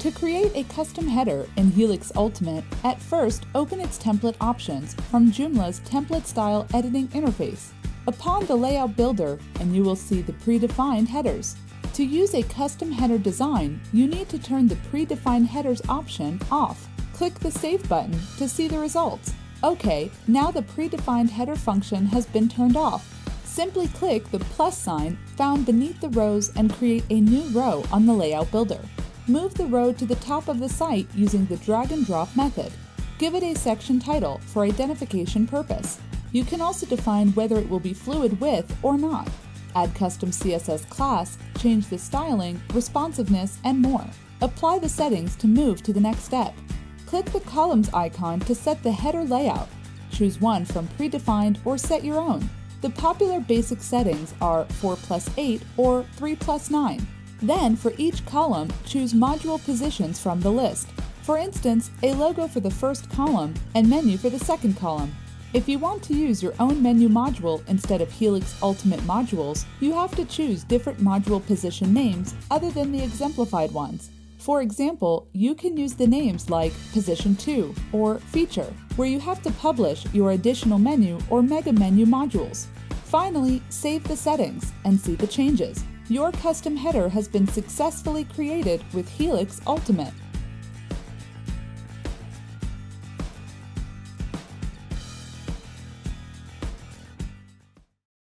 To create a custom header in Helix Ultimate, at first open its template options from Joomla's template style editing interface. Upon the layout builder, and you will see the predefined headers. To use a custom header design, you need to turn the predefined headers option off. Click the Save button to see the results. OK, now the predefined header function has been turned off. Simply click the plus sign found beneath the rows and create a new row on the Layout Builder. Move the row to the top of the site using the drag and drop method. Give it a section title for identification purpose. You can also define whether it will be fluid width or not. Add custom CSS class, change the styling, responsiveness, and more. Apply the settings to move to the next step. Click the columns icon to set the header layout. Choose one from predefined or set your own. The popular basic settings are 4 plus 8 or 3 plus 9. Then, for each column, choose module positions from the list. For instance, a logo for the first column and menu for the second column. If you want to use your own menu module instead of Helix Ultimate modules, you have to choose different module position names other than the exemplified ones. For example, you can use the names like Position 2 or Feature, where you have to publish your additional menu or mega menu modules. Finally, save the settings and see the changes. Your custom header has been successfully created with Helix Ultimate.